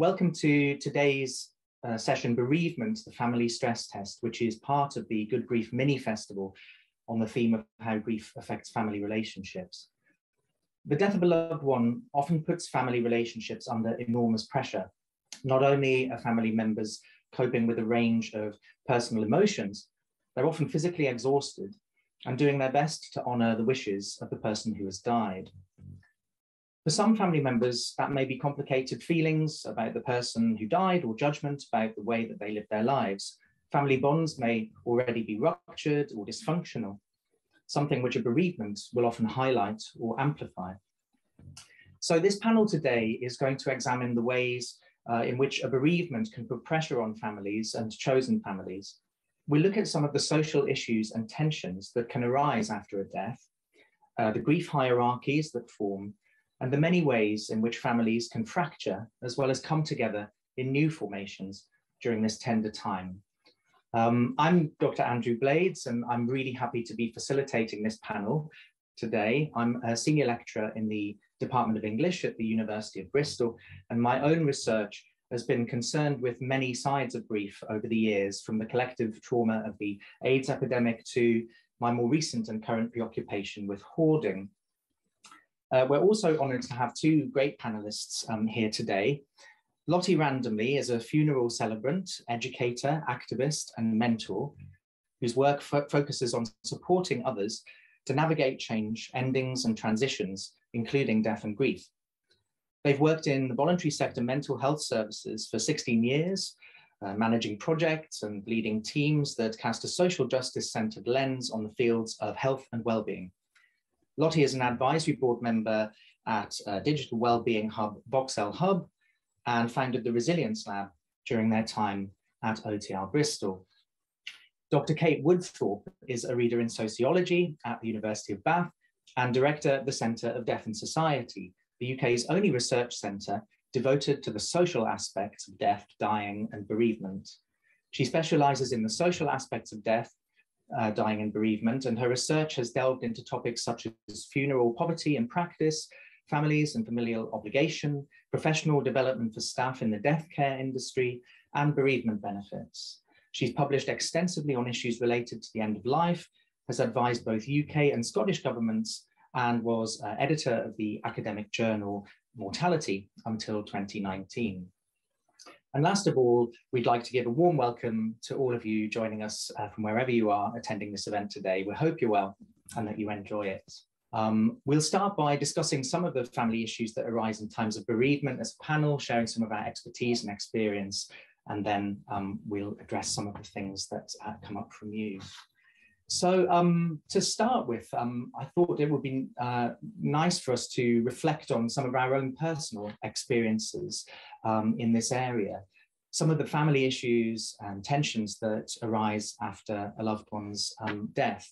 welcome to today's uh, session, Bereavement, the Family Stress Test, which is part of the Good Grief Mini Festival on the theme of how grief affects family relationships. The death of a loved one often puts family relationships under enormous pressure. Not only are family members coping with a range of personal emotions, they're often physically exhausted and doing their best to honour the wishes of the person who has died. For some family members, that may be complicated feelings about the person who died or judgment about the way that they lived their lives. Family bonds may already be ruptured or dysfunctional, something which a bereavement will often highlight or amplify. So this panel today is going to examine the ways uh, in which a bereavement can put pressure on families and chosen families. We look at some of the social issues and tensions that can arise after a death, uh, the grief hierarchies that form, and the many ways in which families can fracture as well as come together in new formations during this tender time. Um, I'm Dr. Andrew Blades, and I'm really happy to be facilitating this panel today. I'm a senior lecturer in the Department of English at the University of Bristol, and my own research has been concerned with many sides of grief over the years, from the collective trauma of the AIDS epidemic to my more recent and current preoccupation with hoarding uh, we're also honoured to have two great panellists um, here today. Lottie Randomly is a funeral celebrant, educator, activist, and mentor whose work fo focuses on supporting others to navigate change, endings, and transitions, including death and grief. They've worked in the voluntary sector mental health services for 16 years, uh, managing projects and leading teams that cast a social justice centered lens on the fields of health and well-being. Lottie is an advisory board member at uh, digital wellbeing hub Voxel Hub and founded the Resilience Lab during their time at OTR Bristol. Dr. Kate Woodthorpe is a reader in sociology at the University of Bath and director at the Centre of Death and Society, the UK's only research centre devoted to the social aspects of death, dying, and bereavement. She specialises in the social aspects of death uh, dying and bereavement, and her research has delved into topics such as funeral poverty and practice, families and familial obligation, professional development for staff in the death care industry, and bereavement benefits. She's published extensively on issues related to the end of life, has advised both UK and Scottish governments, and was uh, editor of the academic journal Mortality until 2019. And last of all, we'd like to give a warm welcome to all of you joining us uh, from wherever you are attending this event today. We hope you're well and that you enjoy it. Um, we'll start by discussing some of the family issues that arise in times of bereavement as a panel, sharing some of our expertise and experience, and then um, we'll address some of the things that uh, come up from you. So um, to start with, um, I thought it would be uh, nice for us to reflect on some of our own personal experiences um, in this area. Some of the family issues and tensions that arise after a loved one's um, death.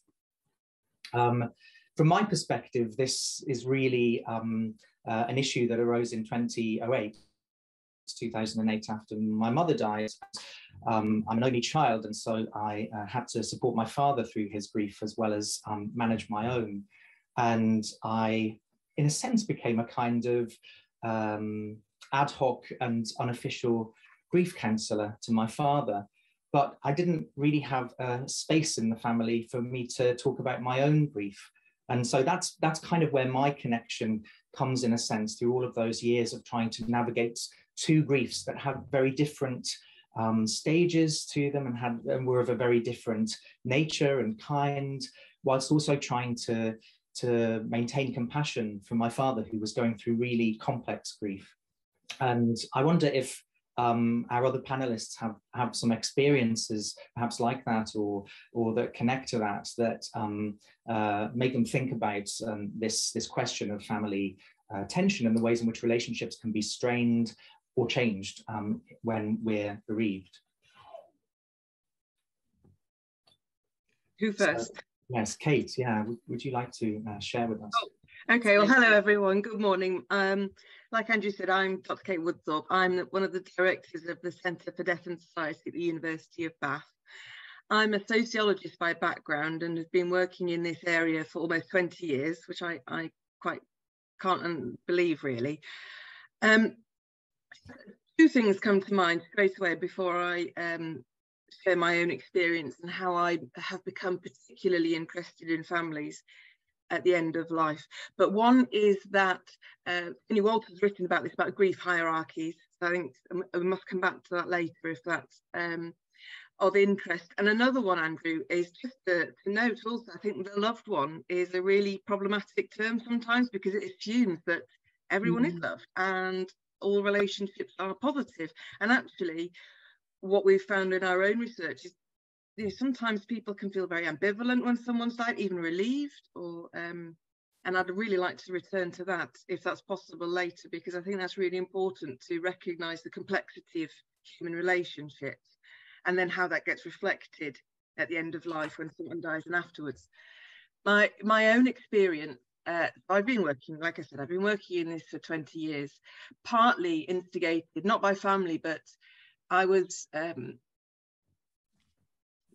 Um, from my perspective, this is really um, uh, an issue that arose in 2008 2008 after my mother died. Um, I'm an only child, and so I uh, had to support my father through his grief as well as um, manage my own. And I, in a sense, became a kind of um, ad hoc and unofficial grief counselor to my father. But I didn't really have a space in the family for me to talk about my own grief. And so that's that's kind of where my connection comes in a sense through all of those years of trying to navigate two griefs that have very different um, stages to them and had and were of a very different nature and kind, whilst also trying to to maintain compassion for my father who was going through really complex grief. And I wonder if um, our other panelists have have some experiences perhaps like that or or that connect to that that um, uh, make them think about um, this this question of family uh, tension and the ways in which relationships can be strained or changed um, when we're bereaved. Who first? So, yes, Kate, yeah, would, would you like to uh, share with us? Oh, okay, well, hello everyone, good morning. Like Andrew said, I'm Dr. Kate Woodthorpe. I'm one of the directors of the Centre for Death and Society at the University of Bath. I'm a sociologist by background and have been working in this area for almost 20 years, which I, I quite can't believe really. Um, two things come to mind straight away before I um, share my own experience and how I have become particularly interested in families at the end of life. But one is that uh, Penny Walter's written about this, about grief hierarchies. So I think we must come back to that later if that's um, of interest. And another one, Andrew, is just to, to, note also, I think the loved one is a really problematic term sometimes because it assumes that everyone mm. is loved and all relationships are positive. And actually, what we've found in our own research is you know, sometimes people can feel very ambivalent when someone's died, even relieved, or um, and I'd really like to return to that if that's possible later, because I think that's really important to recognise the complexity of human relationships and then how that gets reflected at the end of life when someone dies and afterwards. My my own experience uh, I've been working, like I said, I've been working in this for 20 years, partly instigated, not by family, but I was um,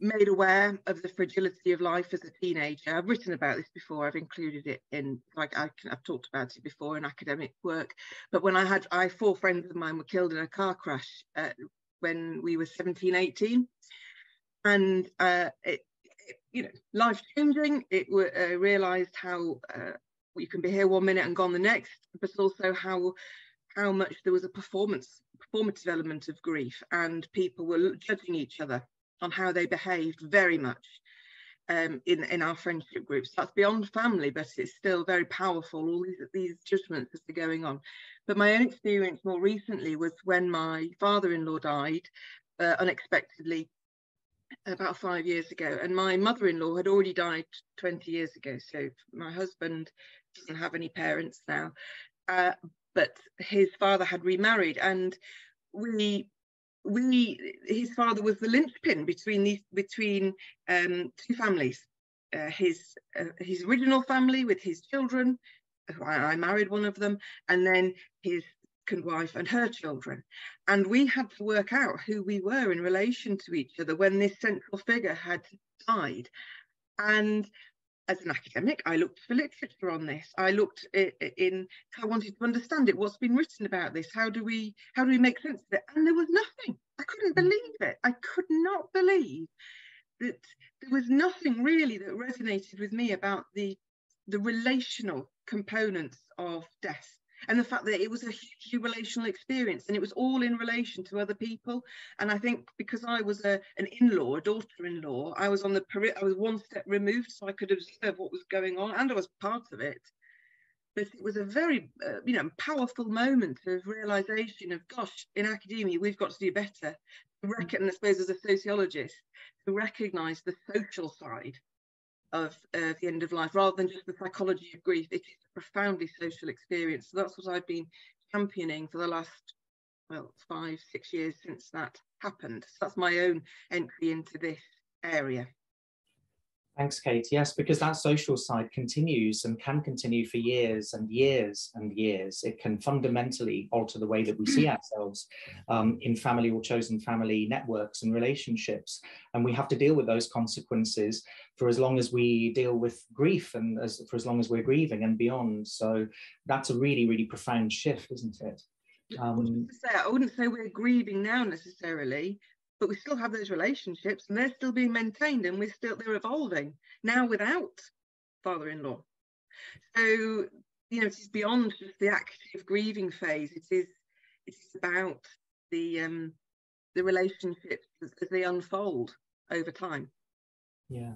made aware of the fragility of life as a teenager. I've written about this before. I've included it in, like I have talked about it before in academic work. But when I had, I four friends of mine were killed in a car crash uh, when we were 17, 18. And uh, it, it, you know, life changing. It uh, realised how uh, you can be here one minute and gone the next, but also how how much there was a performance performative element of grief, and people were judging each other on how they behaved very much um, in in our friendship groups. That's beyond family, but it's still very powerful. All these these judgments they're going on. But my own experience more recently was when my father-in-law died uh, unexpectedly about five years ago, and my mother-in-law had already died 20 years ago. So my husband doesn't have any parents now, uh, but his father had remarried, and we we his father was the linchpin between these between um, two families. Uh, his uh, his original family with his children. I, I married one of them, and then his second wife and her children. And we had to work out who we were in relation to each other when this central figure had died. And as an academic, I looked for literature on this. I looked in, I wanted to understand it. What's been written about this? How do we, how do we make sense of it? And there was nothing. I couldn't mm. believe it. I could not believe that there was nothing really that resonated with me about the, the relational components of death and the fact that it was a huge relational experience and it was all in relation to other people. And i think because i was a, an in-law a daughter-in-law i was on the i was one step removed so i could observe what was going on and i was part of it. But it was a very uh, you know powerful moment of realization of gosh in academia we've got to do better. To reckon i suppose as a sociologist to recognize the social side of uh, the end of life rather than just the psychology of grief. It is a profoundly social experience. So that's what I've been championing for the last, well, five, six years since that happened. So that's my own entry into this area. Thanks, Kate. Yes, because that social side continues and can continue for years and years and years. It can fundamentally alter the way that we see ourselves um, in family or chosen family networks and relationships. And we have to deal with those consequences for as long as we deal with grief and as, for as long as we're grieving and beyond. So that's a really, really profound shift, isn't it? Um, I wouldn't say we're grieving now necessarily, but we still have those relationships and they're still being maintained and we're still they're evolving now without father-in-law so you know it is beyond just the active grieving phase it is it's about the um the relationships as, as they unfold over time yeah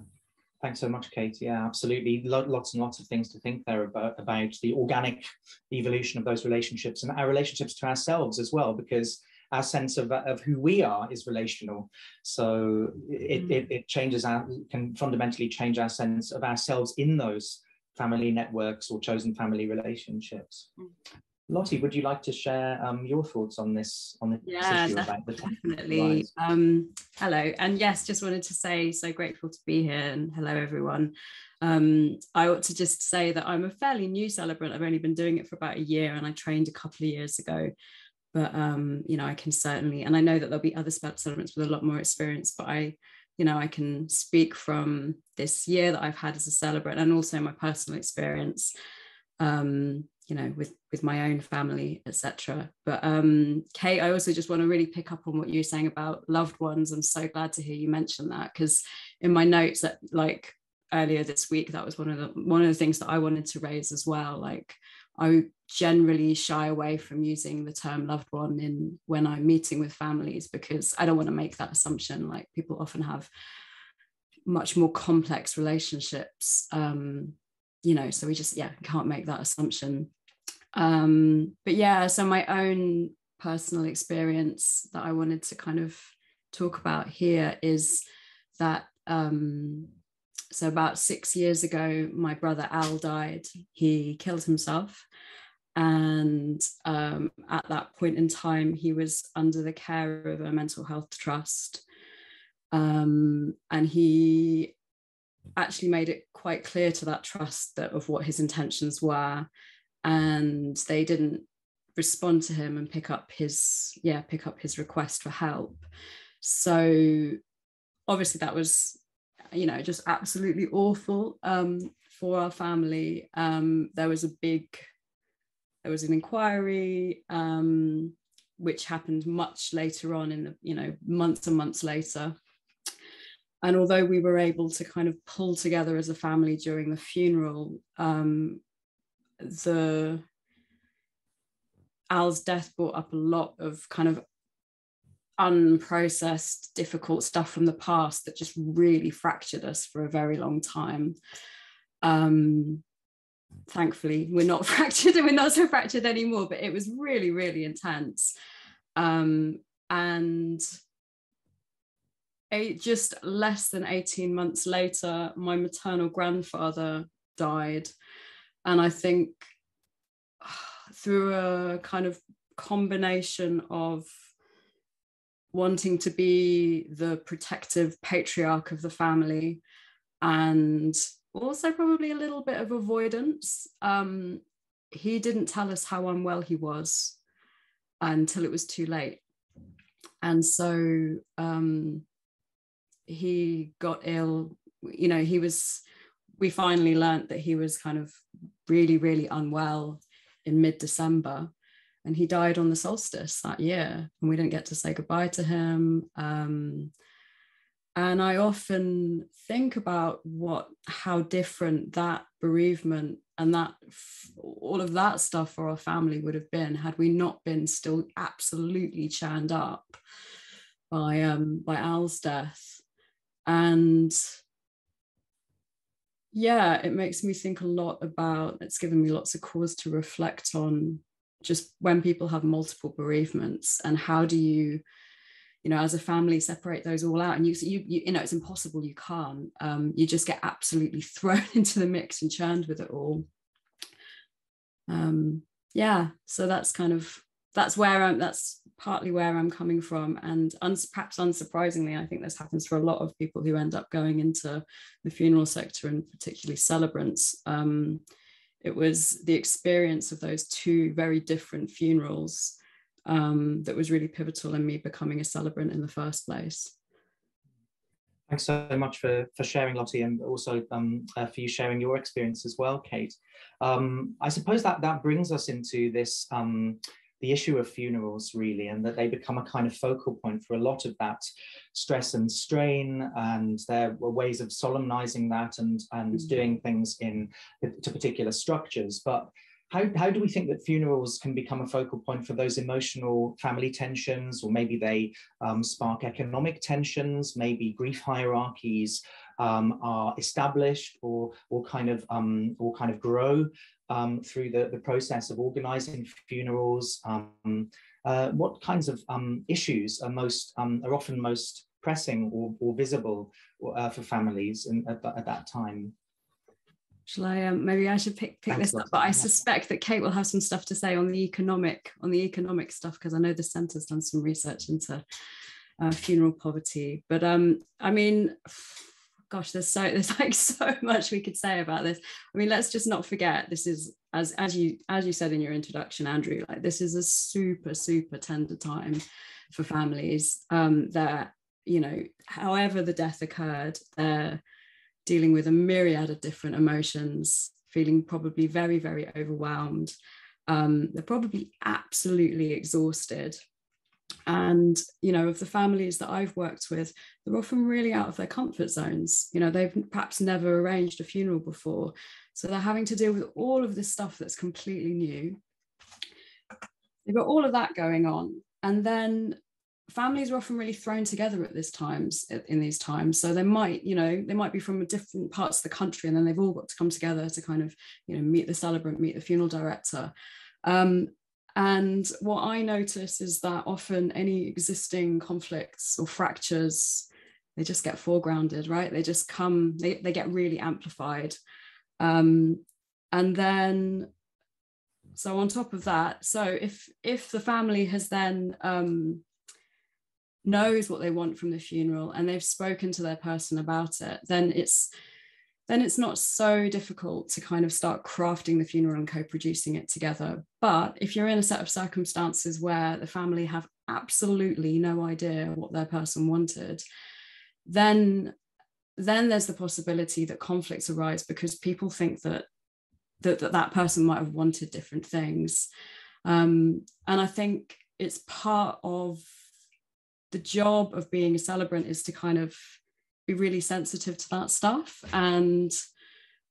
Thanks so much, Kate. Yeah, absolutely. Lots and lots of things to think there about, about the organic evolution of those relationships and our relationships to ourselves as well, because our sense of, of who we are is relational. So it, mm. it, it changes our, can fundamentally change our sense of ourselves in those family networks or chosen family relationships. Mm. Lottie, would you like to share um, your thoughts on this on this yeah, issue about the definitely. Um, hello, and yes, just wanted to say so grateful to be here, and hello everyone. Um, I ought to just say that I'm a fairly new celebrant. I've only been doing it for about a year, and I trained a couple of years ago but um, you know, I can certainly, and I know that there'll be other celebrants with a lot more experience, but I, you know, I can speak from this year that I've had as a celebrant and also my personal experience. Um, you know with with my own family etc but um kate i also just want to really pick up on what you're saying about loved ones i'm so glad to hear you mention that because in my notes that like earlier this week that was one of the one of the things that i wanted to raise as well like i generally shy away from using the term loved one in when i'm meeting with families because i don't want to make that assumption like people often have much more complex relationships um you know so we just yeah can't make that assumption. Um but yeah so my own personal experience that i wanted to kind of talk about here is that um so about six years ago my brother al died. He killed himself and um, at that point in time he was under the care of a mental health trust. Um, and he actually made it quite clear to that trust that of what his intentions were. And they didn't respond to him and pick up his yeah pick up his request for help. So obviously that was you know just absolutely awful um, for our family. Um, there was a big there was an inquiry um, which happened much later on in the you know months and months later. And although we were able to kind of pull together as a family during the funeral um, the al's death brought up a lot of kind of unprocessed difficult stuff from the past that just really fractured us for a very long time. Um, thankfully we're not fractured and we're not so fractured anymore but it was really really intense um, and eight, just less than 18 months later, my maternal grandfather died. And I think through a kind of combination of wanting to be the protective patriarch of the family and also probably a little bit of avoidance. Um, he didn't tell us how unwell he was until it was too late. And so um, he got ill you know he was we finally learnt that he was kind of really really unwell in mid-december and he died on the solstice that year and we didn't get to say goodbye to him um, and i often think about what how different that bereavement and that all of that stuff for our family would have been had we not been still absolutely churned up by um by al's death. And yeah it makes me think a lot about it's given me lots of cause to reflect on just when people have multiple bereavements and how do you you know as a family separate those all out. And you you you, you know it's impossible. You can't um, you just get absolutely thrown into the mix and churned with it all. Um, yeah so that's kind of that's where I'm that's partly where I'm coming from. And perhaps unsurprisingly I think this happens for a lot of people who end up going into the funeral sector and particularly celebrants. Um, it was the experience of those two very different funerals um, that was really pivotal in me becoming a celebrant in the first place Thanks so much for, for sharing, Lottie, and also um, uh, for you sharing your experience as well, Kate. Um, I suppose that that brings us into this um, the issue of funerals really and that they become a kind of focal point for a lot of that stress and strain and there were ways of solemnizing that and and mm-hmm. doing things in to particular structures but how, how do we think that funerals can become a focal point for those emotional family tensions or maybe they um, spark economic tensions maybe grief hierarchies um, are established or or kind of um, or kind of grow um, through the, the process of organizing funerals? Um, uh, what kinds of um, issues are most are often most pressing or, or visible uh, for families in, at, at, that time? Shall I? Um, maybe I should pick pick Thanks this up, but I suspect that Kate will have some stuff to say on the economic on the economic stuff because I know the centre's done some research into uh, funeral poverty. But um, I mean, gosh there's so there's like so much we could say about this i mean let's just not forget this is as as you as you said in your introduction andrew like this is a super super tender time for families um that you know however the death occurred they're dealing with a myriad of different emotions feeling probably very, very overwhelmed. Um, they're probably absolutely exhausted. And, you know, of the families that I've worked with, they're often really out of their comfort zones. You know, they've perhaps never arranged a funeral before. So they're having to deal with all of this stuff that's completely new. They've got all of that going on. And then families are often really thrown together at this times in these times. So they might you know they might be from different parts of the country and then they've all got to come together to kind of you know meet the celebrant meet the funeral director. Um, and what i notice is that often any existing conflicts or fractures they just get foregrounded right? They just come they, they get really amplified. Um, and then so on top of that so if if the family has then um, knows what they want from the funeral and they've spoken to their person about it, then it's then it's not so difficult to kind of start crafting the funeral and co-producing it together. But if you're in a set of circumstances where the family have absolutely no idea what their person wanted, then then there's the possibility that conflicts arise because people think that that that, that person might have wanted different things. Um, and I think it's part of the job of being a celebrant is to kind of be really sensitive to that stuff and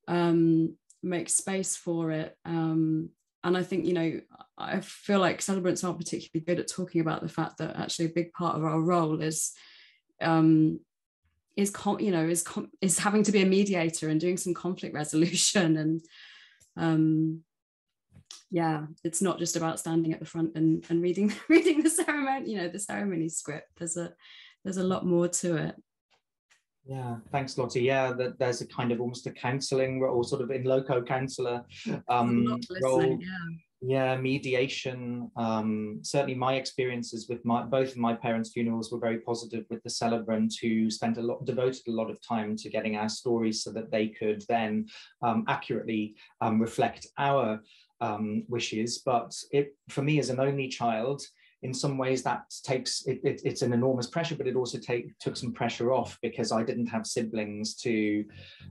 um, make space for it. Um, and I think, you know, I feel like celebrants aren't particularly good at talking about the fact that actually a big part of our role is um, is you know is com- is having to be a mediator and doing some conflict resolution and um, yeah it's not just about standing at the front and, and reading reading the ceremony you know the ceremony script. There's a there's a lot more to it. Yeah thanks lottie. Yeah that there's a kind of almost a counseling or sort of in loco counselor um role. yeah. yeah mediation um certainly my experiences with my both of my parents funerals were very positive with the celebrant who spent a lot devoted a lot of time to getting our stories so that they could then um, accurately um, reflect our um, wishes. But it, for me as an only child, in some ways that takes it, it, it's an enormous pressure, but it also take, took some pressure off because I didn't have siblings to,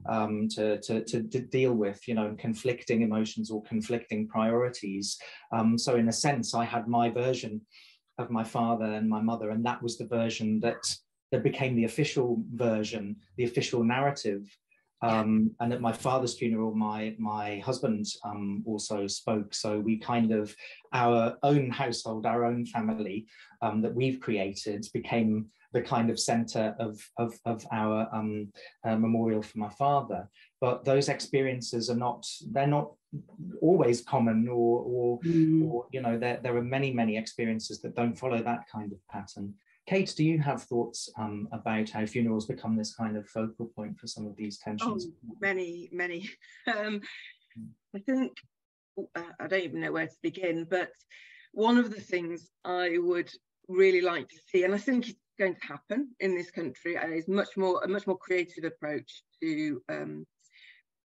um, to, to, to, to, deal with, you know, conflicting emotions or conflicting priorities. Um, so in a sense, I had my version of my father and my mother, and that was the version that that became the official version, the official narrative um, and at my father's funeral, my my husband um, also spoke. So we kind of our own household, our own family um, that we've created became the kind of center of of, of our um, uh, memorial for my father. But those experiences are not they're not always common, or or, mm. or you know there there are many many experiences that don't follow that kind of pattern. Kate, do you have thoughts um, about how funerals become this kind of focal point for some of these tensions? Oh, many, many. Um, I think, uh, I don't even know where to begin, but one of the things I would really like to see, and I think it's going to happen in this country, is much more a much more creative approach to um,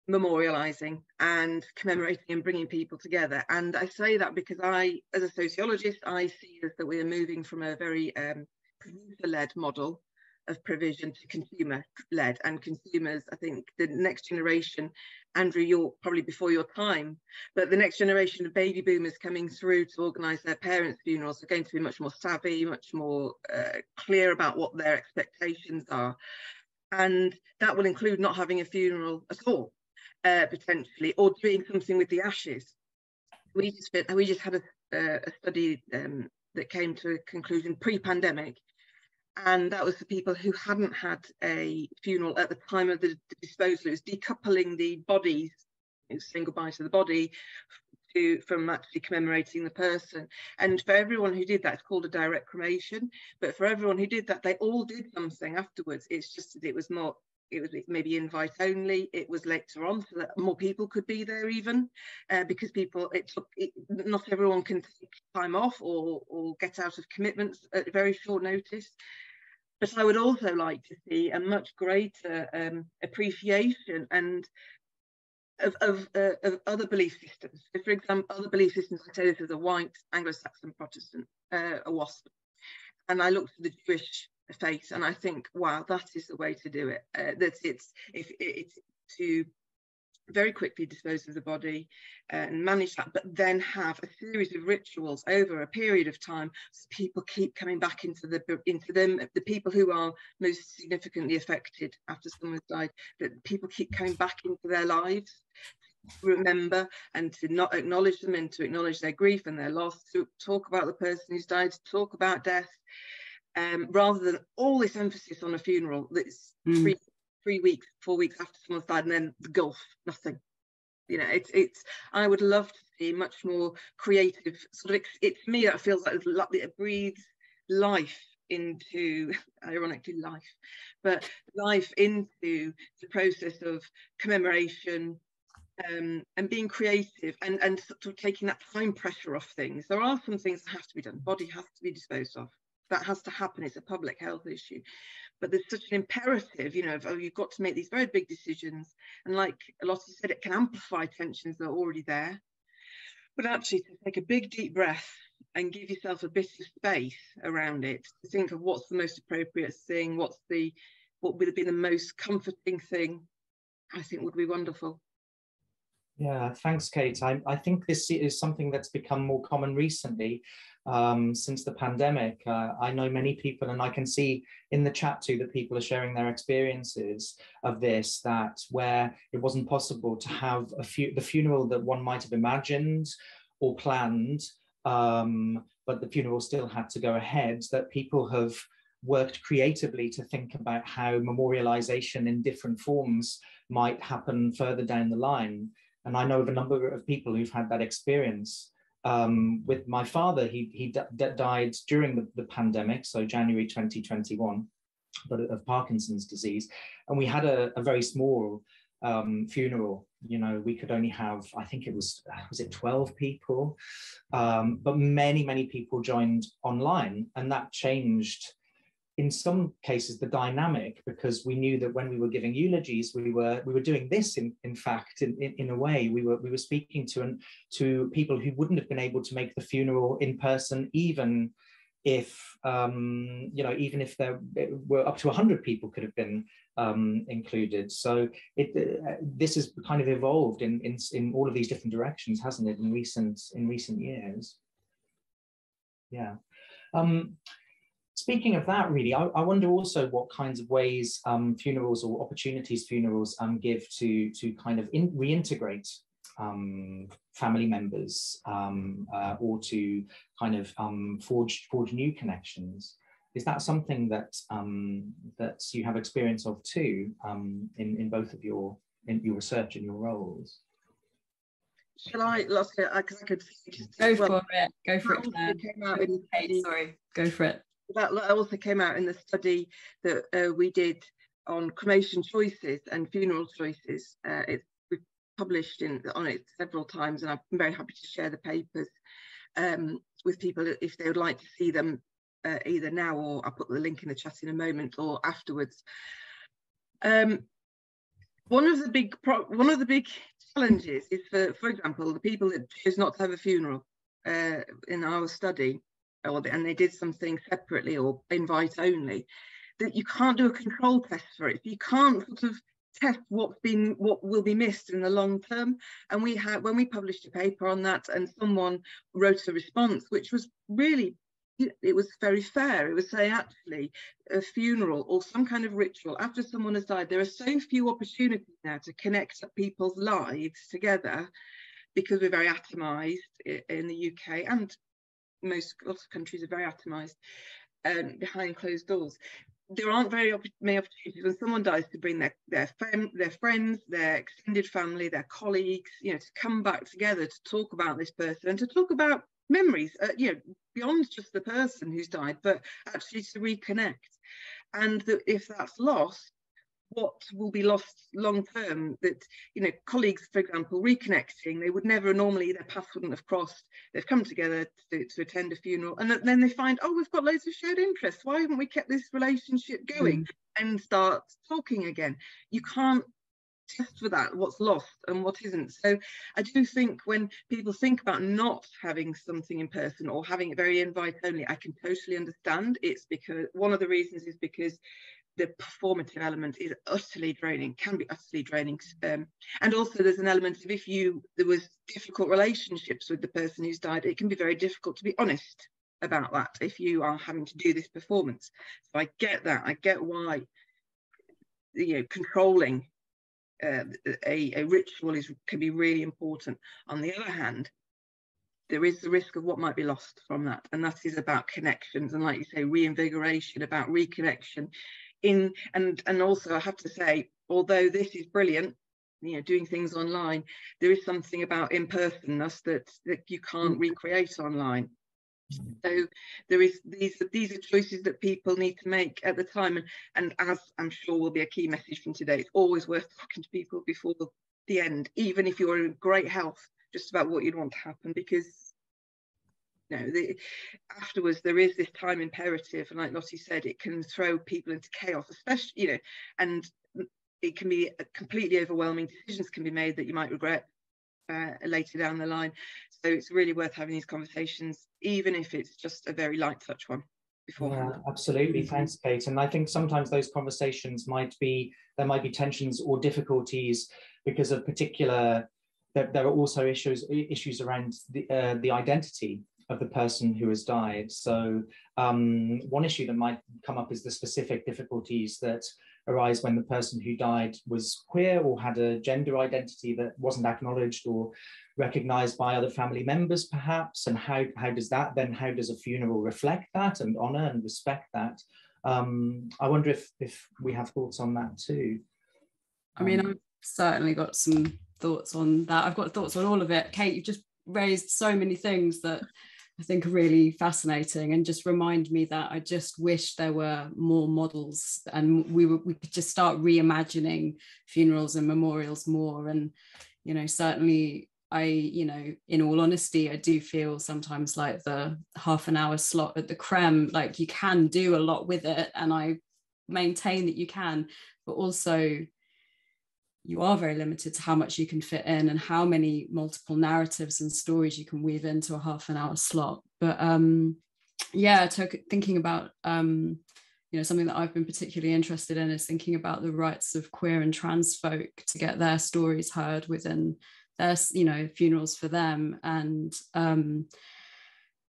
memorializing and commemorating and bringing people together. And I say that because I, as a sociologist, I see that we are moving from a very um, producer-led model of provision to consumer-led and consumers, I think the next generation, Andrew, you're probably before your time, but the next generation of baby boomers coming through to organise their parents' funerals are going to be much more savvy, much more uh, clear about what their expectations are. And that will include not having a funeral at all, uh, potentially, or doing something with the ashes. We just, we just had a, uh, a study um, that came to a conclusion pre-pandemic and that was for people who hadn't had a funeral at the time of the, disposal. It was decoupling the bodies, saying goodbye to the body to, from actually commemorating the person. And for everyone who did that, it's called a direct cremation. But for everyone who did that, they all did something afterwards. It's just that it was more it was maybe invite only it was later on so that more people could be there even uh, because people it took it, not everyone can take time off or or get out of commitments at very short notice but I would also like to see a much greater um, appreciation and of, of, uh, of, other belief systems. So for example, other belief systems, I say this as a white Anglo-Saxon Protestant, uh, a WASP, and I look to the Jewish faith, and I think, wow, that is the way to do it. Uh, that it's if it's to very quickly dispose of the body uh, and manage that, but then have a series of rituals over a period of time so people keep coming back into the into them, the people who are most significantly affected after someone's died, that people keep coming back into their lives remember and to not acknowledge them and to acknowledge their grief and their loss, to talk about the person who's died, to talk about death, um, rather than all this emphasis on a funeral that's mm. Three, weeks, four weeks after someone's died, and then the gulf, nothing. You know, it's it's. I would love to see much more creative sort of. It's me that feels like it breathes life into ironically life but life into the process of commemoration um, and being creative and, and sort of taking that time pressure off things. There are some things that have to be done. Body has to be disposed of. That has to happen. It's a public health issue. But there's such an imperative, you know, of, oh, you've got to make these very big decisions. And like a lot of said, it can amplify tensions that are already there. But actually to take a big deep breath and give yourself a bit of space around it to think of what's the most appropriate thing, what's the what would have been the most comforting thing, I think would be wonderful. Yeah, thanks, Kate. I, I think this is something that's become more common recently um, since the pandemic. Uh, I know many people, and I can see in the chat too that people are sharing their experiences of this. That where it wasn't possible to have a fu- the funeral that one might have imagined or planned, um, but the funeral still had to go ahead. That people have worked creatively to think about how memorialization in different forms might happen further down the line. And I know of a number of people who've had that experience. Um, with my father, he, he died during the, the pandemic, so January 2021, but of Parkinson's disease. And we had a, a very small um, funeral. You know, we could only have, I think it was, was it 12 people? Um, but many, many people joined online, and that changed in some cases the dynamic because we knew that when we were giving eulogies we were we were doing this in, in fact in, in, in a way. We were we were speaking to and to people who wouldn't have been able to make the funeral in person even if um, you know even if there were up to 100 people could have been um, included. So it uh, this has kind of evolved in, in in all of these different directions hasn't it in recent in recent years? Yeah. Um, Speaking of that, really, I, I, wonder also what kinds of ways um, funerals or opportunities funerals um, give to to kind of in, reintegrate um, family members um, uh, or to kind of um, forge forge new connections. Is that something that um, that you have experience of too in in both of your in your research and your roles? Shall I, Lottie? I, I could go well, for it. Go for it. Came out in, sorry, go for it that also came out in the study that uh, we did on cremation choices and funeral choices. Uh, it's we've published in, on it several times, and I'm very happy to share the papers um, with people if they would like to see them uh, either now or I'll put the link in the chat in a moment or afterwards. Um, one of the big one of the big challenges is for, for example, the people that choose not to have a funeral uh, in our study or and they did something separately or invite only, that you can't do a control test for it. You can't sort of test what's been what will be missed in the long term. And we had when we published a paper on that, and someone wrote a response which was really it was very fair. It was saying actually a funeral or some kind of ritual after someone has died, there are so few opportunities now to connect people's lives together because we're very atomized in the UK and most lots of countries are very atomized um, behind closed doors. There aren't very many opportunities when someone dies to bring their their, their friends, their extended family, their colleagues, you know, to come back together to talk about this person and to talk about memories, uh, you know, beyond just the person who's died, but actually to reconnect. And that if that's lost, what will be lost long term that you know colleagues for example reconnecting they would never normally their paths wouldn't have crossed. They've come together to, to attend a funeral and then they find oh we've got loads of shared interests. Why haven't we kept this relationship going? Mm. and start talking again. You can't test for that what's lost and what isn't. So i do think when people think about not having something in person or having it very invite only i can totally understand. It's because one of the reasons is because the performative element is utterly draining, can be utterly draining. Um, and also there's an element of if you there was difficult relationships with the person who's died, it can be very difficult to be honest about that if you are having to do this performance. So I get that. I get why you know controlling uh, a, a ritual is can be really important. On the other hand, there is the risk of what might be lost from that, and that is about connections and, like you say, reinvigoration, about reconnection. In and and also, I have to say, although this is brilliant, you know, doing things online, there is something about impersonness that that you can't mm. recreate online. So there is these these are choices that people need to make at the time, and and as I'm sure will be a key message from today, it's always worth talking to people before the end, even if you're in great health, just about what you'd want to happen, because know, the, afterwards there is this time imperative, and like Lottie said, it can throw people into chaos, especially you know, and it can be completely overwhelming. Decisions can be made that you might regret uh, later down the line. So it's really worth having these conversations, even if it's just a very light touch one. Yeah, absolutely. Thanks, Kate. And I think sometimes those conversations might be there might be tensions or difficulties because of particular. There, there are also issues issues around the uh, the identity of the person who has died. So um, one issue that might come up is the specific difficulties that arise when the person who died was queer or had a gender identity that wasn't acknowledged or recognized by other family members perhaps. And how, how does that then how does a funeral reflect that and honor and respect that? Um, i wonder if if we have thoughts on that too. I mean um, i've certainly got some thoughts on that. I've got thoughts on all of it. Kate you've just raised so many things that I think really fascinating and just remind me that I just wish there were more models and we were, we could just start reimagining funerals and memorials more. And, you know, certainly I, you know, in all honesty, I do feel sometimes like the half an hour slot at the crem, like you can do a lot with it. And I maintain that you can, but also you are very limited to how much you can fit in and how many multiple narratives and stories you can weave into a half an hour slot. But um, yeah, thinking about um, you know something that I've been particularly interested in is thinking about the rights of queer and trans folk to get their stories heard within their you know funerals for them and um,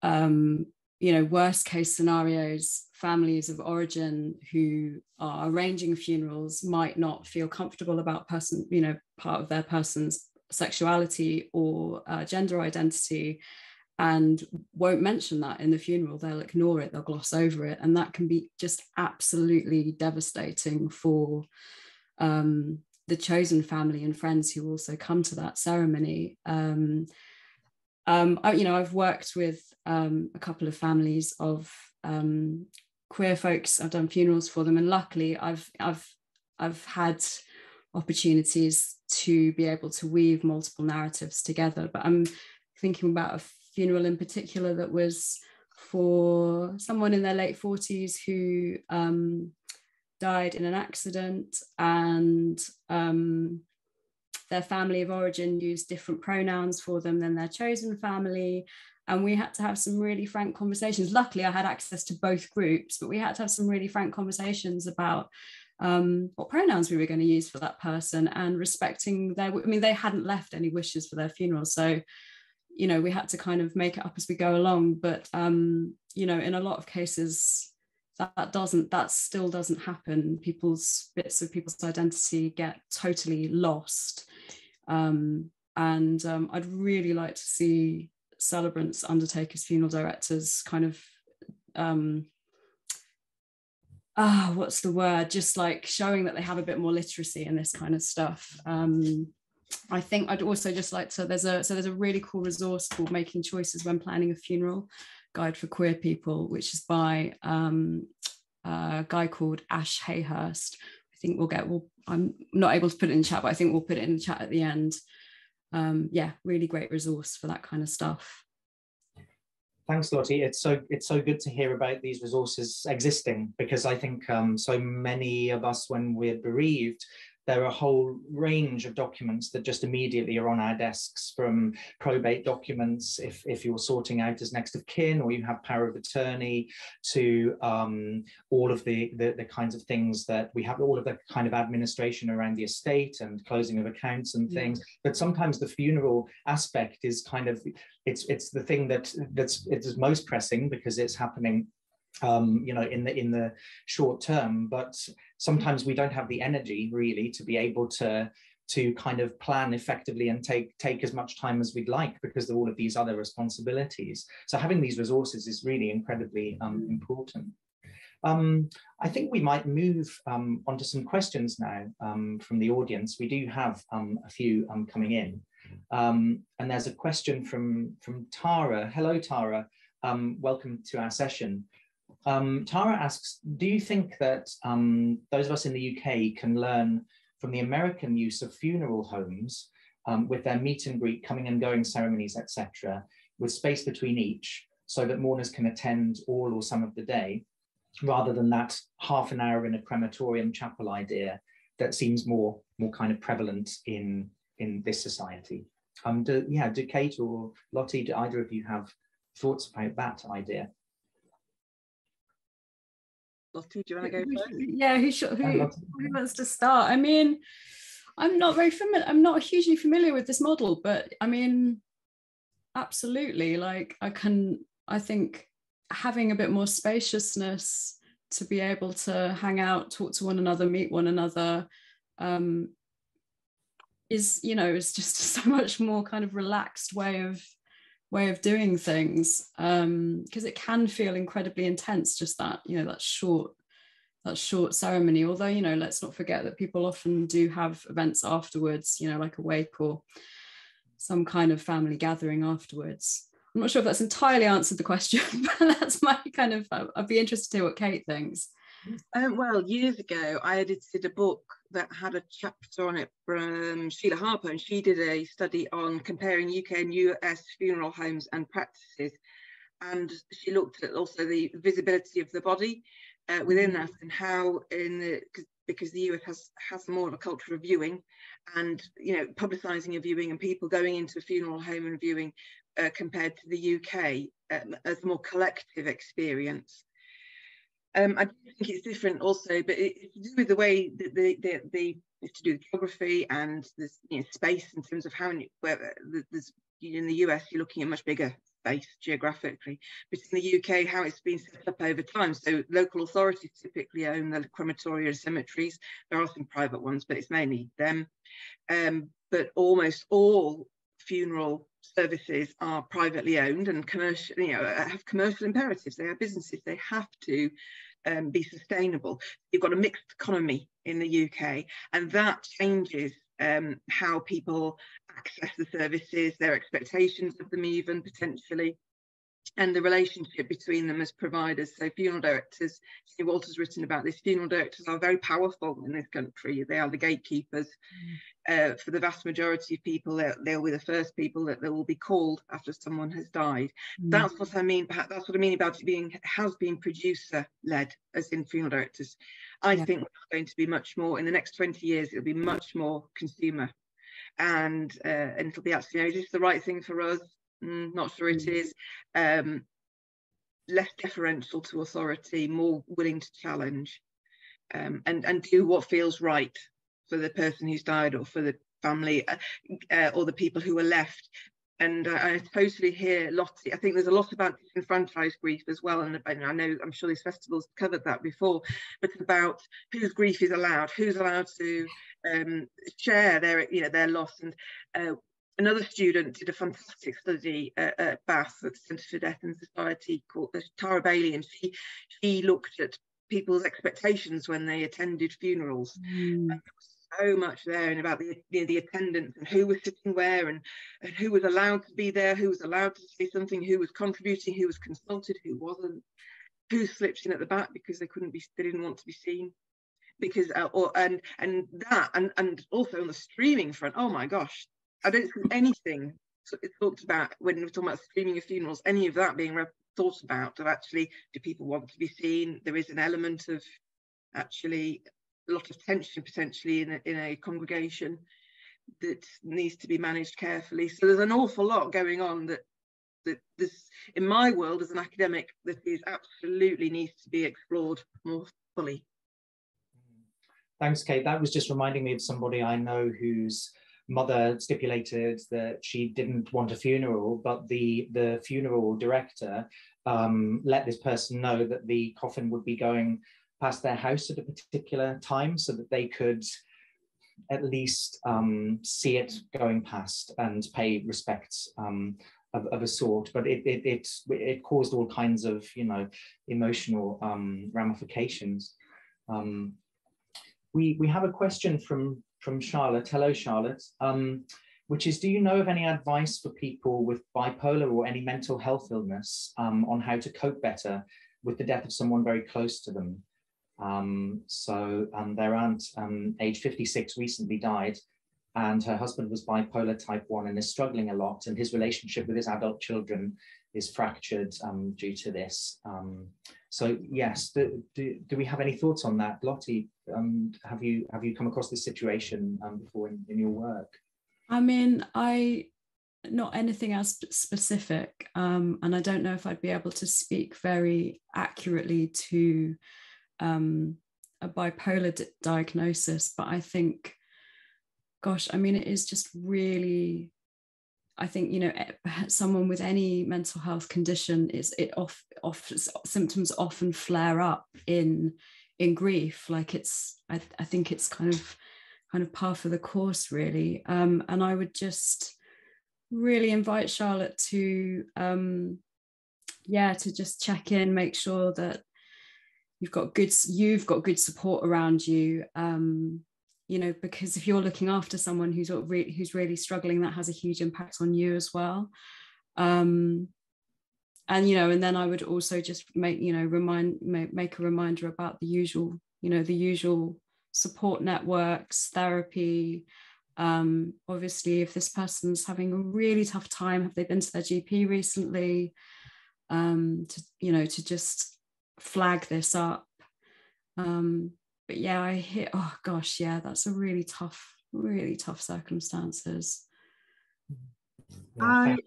um, you know worst case scenarios families of origin who are arranging funerals might not feel comfortable about person you know part of their person's sexuality or uh, gender identity and won't mention that in the funeral. They'll ignore it they'll gloss over it and that can be just absolutely devastating for um, the chosen family and friends who also come to that ceremony. Um, um, I, you know i've worked with um, a couple of families of um, queer folks. I've done funerals for them and luckily i've i've i've had opportunities to be able to weave multiple narratives together. But i'm thinking about a funeral in particular that was for someone in their late 40s who um, died in an accident and um, their family of origin used different pronouns for them than their chosen family. And we had to have some really frank conversations. Luckily i had access to both groups but we had to have some really frank conversations about um, what pronouns we were going to use for that person and respecting their i mean they hadn't left any wishes for their funeral. So you know we had to kind of make it up as we go along. But um, you know in a lot of cases that, that doesn't that still doesn't happen. People's bits of people's identity get totally lost um, and um, i'd really like to see celebrants, undertakers, funeral directors kind of um ah oh, what's the word just like showing that they have a bit more literacy in this kind of stuff um I think I'd also just like to there's a so there's a really cool resource called Making Choices When Planning a Funeral Guide for Queer People, which is by um, a guy called Ash Hayhurst. Think we'll get we'll I'm not able to put it in chat, but I think we'll put it in the chat at the end um, yeah, really great resource for that kind of stuff. Thanks, Lottie. It's so it's so good to hear about these resources existing because I think um, so many of us, when we're bereaved, there are a whole range of documents that just immediately are on our desks from probate documents if, if you're sorting out as next of kin or you have power of attorney to um, all of the, the, the, kinds of things that we have, all of the kind of administration around the estate and closing of accounts and things. Yeah. But sometimes the funeral aspect is kind of, it's, it's the thing that that's it's most pressing because it's happening um, you know, in the in the short term. But sometimes we don't have the energy really to be able to to kind of plan effectively and take take as much time as we'd like because of all of these other responsibilities. So having these resources is really incredibly um, important. Um, I think we might move um, onto some questions now um, from the audience. We do have um, a few um, coming in. Um, and there's a question from, from Tara. Hello, Tara. welcome to our session. Um, Tara asks, do you think that um, those of us in the UK can learn from the American use of funeral homes um, with their meet and greet, coming and going ceremonies, etc., with space between each, so that mourners can attend all or some of the day, rather than that half an hour in a crematorium chapel idea that seems more more kind of prevalent in in this society. Um, do, yeah, do Kate or Lottie, do either of you have thoughts about that idea? Lottie, do you want to go first? Yeah, who, should, who, who wants to start? I mean, I'm not very familiar. I'm not hugely familiar with this model, but I mean, absolutely. Like, I can. I think having a bit more spaciousness to be able to hang out, talk to one another, meet one another, um, is you know is just so much more kind of relaxed way of way of doing things Um, because um, it can feel incredibly intense just that you know that short that short ceremony. Although you know let's not forget that people often do have events afterwards you know like a wake or some kind of family gathering afterwards. I'm not sure if that's entirely answered the question but that's my kind of i'd be interested to hear what kate thinks. Um, well years ago i edited a book that had a chapter on it from Sheila Harper, and she did a study on comparing UK and US funeral homes and practices. And she looked at also the visibility of the body uh, within mm. that and how in the because the US has has more of a culture of viewing and you know publicizing a viewing and people going into a funeral home and viewing uh, compared to the UK um, as a more collective experience. Um, I think it's different also, but it's to do with the way that the, the, the it's to do with geography and there's you know, space in terms of how many, where there's in the US you're looking at much bigger space geographically, but in the UK how it's been set up over time. So local authorities typically own the crematoria and cemeteries. There are some private ones, but it's mainly them. Um, but almost all funeral services are privately owned and commercial, you know, have commercial imperatives. They are businesses. They have to um, be sustainable. You've got a mixed economy in the UK, and that changes um, how people access the services, their expectations of them, even potentially and the relationship between them as providers. So funeral directors, Steve Walter's written about this, funeral directors are very powerful in this country. They are the gatekeepers. Mm. Uh, for the vast majority of people, they'll, be the first people that they will be called after someone has died. Mm. That's what I mean. That's what I mean about it being has been producer led, as in funeral directors. I yeah. think it's going to be much more in the next 20 years. It'll be much more consumer, and uh, and it'll be actually, you know, is this the right thing for us? Mm, not sure it mm. Um, less deferential to authority, more willing to challenge, um, and and do what feels right for the person who's died or for the family uh, uh, or the people who are left. And uh, I totally hear Lottie. I think there's a lot about disenfranchised grief as well, and, and I know I'm sure these festivals covered that before, but about whose grief is allowed, who's allowed to um, share their you know their loss, and uh, another student did a fantastic study at, at Bath at the Centre for Death and Society called uh, Tara Bailey, and she she looked at people's expectations when they attended funerals. Mm. there was so much there and about the you know, the attendance and who was sitting where and, and who was allowed to be there, who was allowed to say something, who was contributing, who was consulted, who wasn't, who slipped in at the back because they couldn't be they didn't want to be seen because uh, or and and that and and also on the streaming front oh my gosh I don't see anything talked about when we're talking about streaming of funerals, any of that being thought about of actually, do people want to be seen? There is an element of actually a lot of tension potentially in a, in a congregation that needs to be managed carefully. So there's an awful lot going on that that this in my world as an academic that is absolutely needs to be explored more fully. Thanks, Kate. That was just reminding me of somebody I know whose mother stipulated that she didn't want a funeral, but the the funeral director um, let this person know that the coffin would be going past their house at a particular time so that they could at least um, see it going past and pay respects um, of, of, a sort. But it, it, it, it, caused all kinds of, you know, emotional um, ramifications. Um, we, we have a question from, from Charlotte. Hello, Charlotte. Um, which is, do you know of any advice for people with bipolar or any mental health illness um, on how to cope better with the death of someone very close to them? Um, so um, their aunt, um, age 56, recently died, and her husband was bipolar type 1 and is struggling a lot, and his relationship with his adult children is fractured um, due to this. Um, so yes, do, do, do, we have any thoughts on that? Lottie, um, have you have you come across this situation before in, in your work? I mean, I not anything as specific, um, and I don't know if I'd be able to speak very accurately to um, a bipolar d- diagnosis, but I think, gosh, I mean, it is just really. I think you know someone with any mental health condition is it off, off symptoms often flare up in in grief. Like it's I, I think it's kind of kind of par for the course really. Um, and I would just really invite Charlotte to um, yeah to just check in, make sure that you've got good you've got good support around you um, you know because if you're looking after someone who's who's really struggling that has a huge impact on you as well. Um, and you know and then i would also just make you know remind make, make a reminder about the usual you know the usual support networks therapy. Um, obviously if this person's having a really tough time have they been to their gp recently? Um, to you know to just flag this up. Um, but yeah, I hit, oh gosh, yeah, that's a really tough, really tough circumstances. I, um,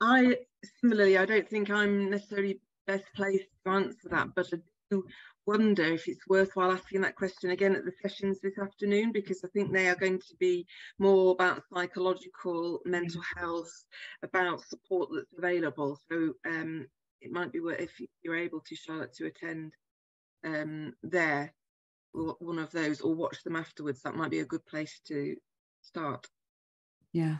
I similarly, I don't think I'm necessarily best placed to answer that, but I do wonder if it's worthwhile asking that question again at the sessions this afternoon because I think they are going to be more about psychological, mental health, about support that's available. So um, it might be worth if you're able to Charlotte to attend um, there one of those or watch them afterwards that might be a good place to start. Yeah.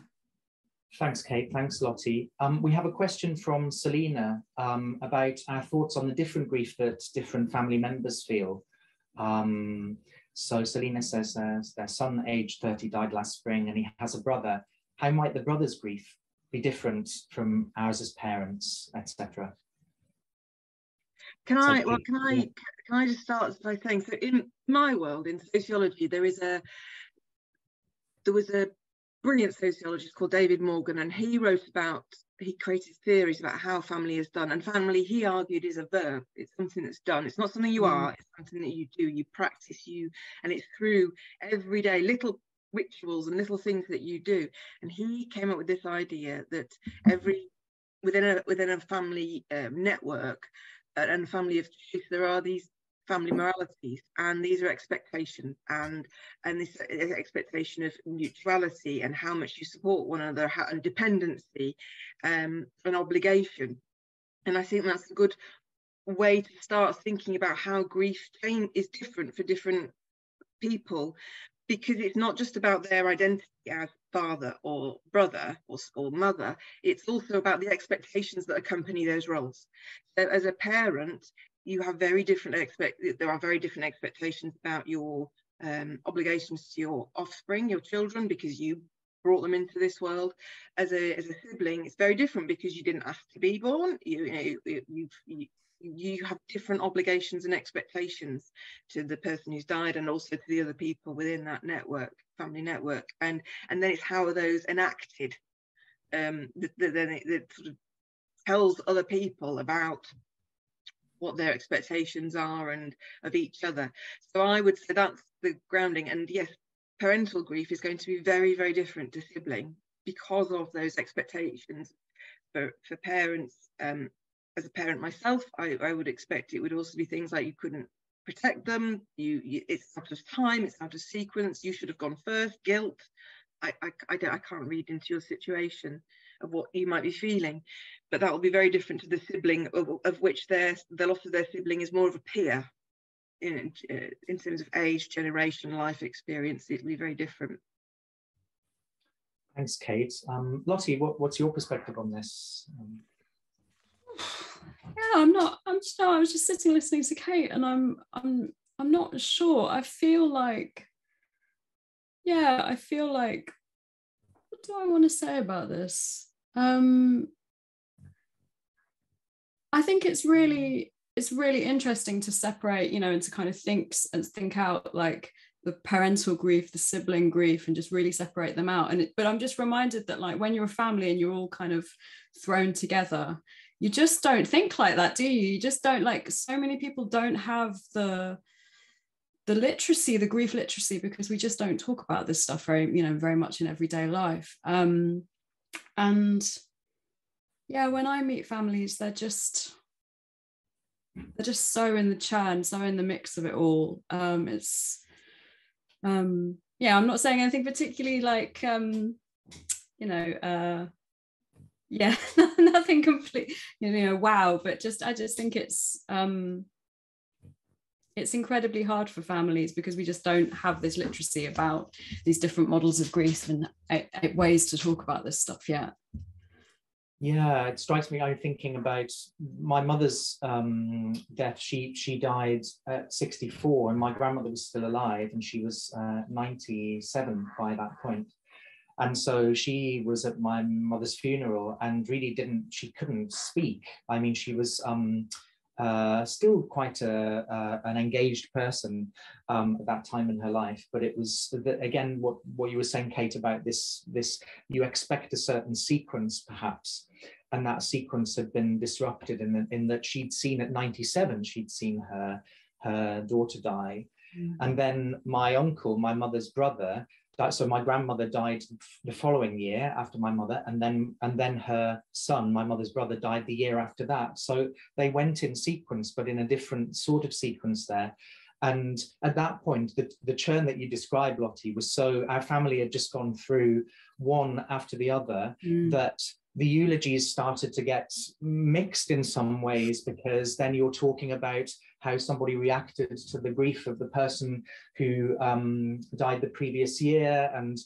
Thanks kate. Thanks lottie. Um, we have a question from selina um, about our thoughts on the different grief that different family members feel. Um, so selina says uh, their son aged 30 died last spring and he has a brother. How might the brother's grief be different from ours as parents etc can I, well, can I, can I just start by saying, so in my world, in sociology, there is a, there was a brilliant sociologist called David Morgan, and he wrote about, he created theories about how family is done. And family, he argued, is a verb. It's something that's done. It's not something you mm. are, it's something that you do, you practice, you, and it's through everyday little rituals and little things that you do. And he came up with this idea that every, within a, within a family um, network, and family of choice, there are these family moralities and these are expectations and and this expectation of mutuality and how much you support one another how, and dependency um an obligation and i think that's a good way to start thinking about how grief chain is different for different people because it's not just about their identity as father or brother or, or mother, it's also about the expectations that accompany those roles. So as a parent, you have very different expect there are very different expectations about your um, obligations to your offspring, your children, because you brought them into this world. As a as a sibling, it's very different because you didn't ask to be born. You, you know, you've you, you have different obligations and expectations to the person who's died and also to the other people within that network family network and and then it's how are those enacted um that, then it sort of tells other people about what their expectations are and of each other. So I would say that's the grounding. And yes, parental grief is going to be very, very different to sibling because of those expectations. For, for parents, um, as a parent myself, I, I would expect it would also be things like you couldn't protect them, you, you it's out of time, it's out of sequence, you should have gone first, guilt. I, I, I, I can't read into your situation of what you might be feeling. But that will be very different to the sibling of, of which their the loss of their sibling is more of a peer. In, uh, in terms of age generation life experience it'll be very different. Thanks kate. Um, lottie what, what's your perspective on this? Um, yeah i'm not i'm just no i was just sitting listening to kate and i'm i'm i'm not sure. I feel like yeah i feel like what do i want to say about this um I think it's really it's really interesting to separate, you know, and to kind of think and think out like the parental grief, the sibling grief, and just really separate them out. And it, but I'm just reminded that like when you're a family and you're all kind of thrown together, you just don't think like that, do you? You just don't like so many people don't have the the literacy, the grief literacy, because we just don't talk about this stuff very, you know, very much in everyday life. Um, and yeah when i meet families they're just they're just so in the churn so in the mix of it all um it's um yeah i'm not saying anything particularly like um you know uh yeah nothing complete you know wow but just i just think it's um it's incredibly hard for families because we just don't have this literacy about these different models of grief and uh, uh, ways to talk about this stuff yet yeah, it strikes me. I'm thinking about my mother's um, death. She she died at 64, and my grandmother was still alive, and she was uh, 97 by that point. And so she was at my mother's funeral, and really didn't. She couldn't speak. I mean, she was. Um, uh, still quite a, an engaged person um, at that time in her life. But it was the, again what what you were saying, Kate, about this this you expect a certain sequence perhaps, and that sequence had been disrupted in, the, in that she'd seen at 97 she'd seen her her daughter die. Mm. And then my uncle, my mother's brother, so my grandmother died the following year after my mother and then and then her son my mother's brother died the year after that so they went in sequence but in a different sort of sequence there and at that point the, the churn that you described lottie was so our family had just gone through one after the other mm. that the eulogies started to get mixed in some ways because then you're talking about how somebody reacted to the grief of the person who um, died the previous year. And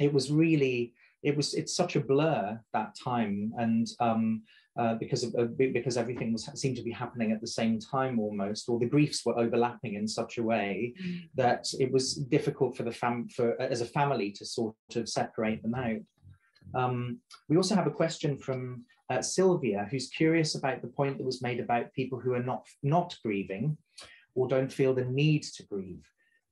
it was really it was it's such a blur that time. And um, uh, because of uh, because everything was seemed to be happening at the same time almost or the griefs were overlapping in such a way mm. that it was difficult for the fam for as a family to sort of separate them out. Um, we also have a question from uh, Sylvia, who's curious about the point that was made about people who are not, not grieving or don't feel the need to grieve.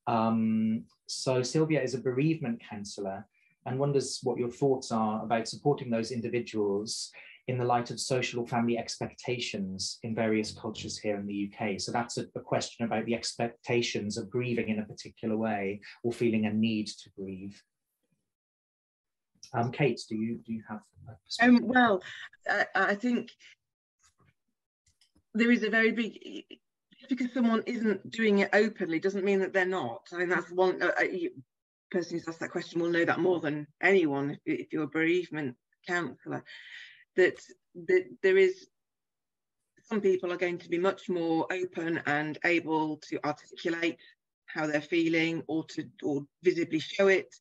Um, so Sylvia is a bereavement counsellor and wonders what your thoughts are about supporting those individuals in the light of social or family expectations in various cultures here in the UK. So that's a, a, question about the expectations of grieving in a particular way or feeling a need to grieve. Um, Kate, do you do you have? Um, well, I, I think there is a very big because someone isn't doing it openly doesn't mean that they're not. I mean, that's one uh, person who's asked that question will know that more than anyone if, if you're a bereavement counsellor. That that there is some people are going to be much more open and able to articulate how they're feeling or to or visibly show it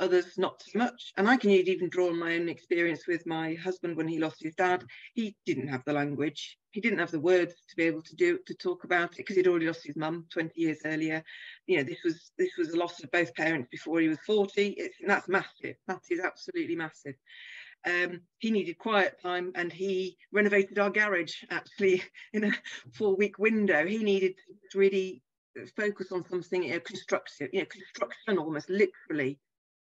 others not so much. And I can even draw on my own experience with my husband when he lost his dad. He didn't have the language, he didn't have the words to be able to do to talk about it because he'd already lost his mum 20 years earlier. You know, this was this was a loss of both parents before he was 40. It's, that's massive. That is absolutely massive. Um, he needed quiet time and he renovated our garage actually in a four week window. He needed to really focus on something you know, constructive, you know, construction almost literally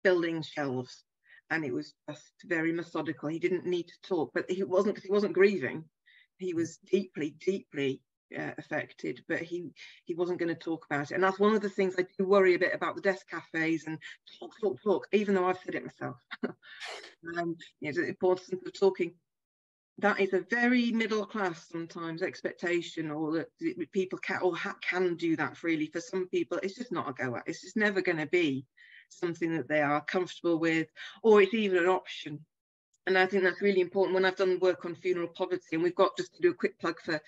building shelves and it was just very methodical he didn't need to talk but he wasn't he wasn't grieving he was deeply deeply uh, affected, but he he wasn't going to talk about it. And that's one of the things I do worry a bit about the death cafes and talk, talk, talk. Even though I've said it myself, um, you know, the importance of talking. That is a very middle class sometimes expectation, or that people can or can do that freely. For some people, it's just not a go at. It's just never going to be something that they are comfortable with, or it's even an option and I think that's really important. When I've done work on funeral poverty, and we've got just to do a quick plug for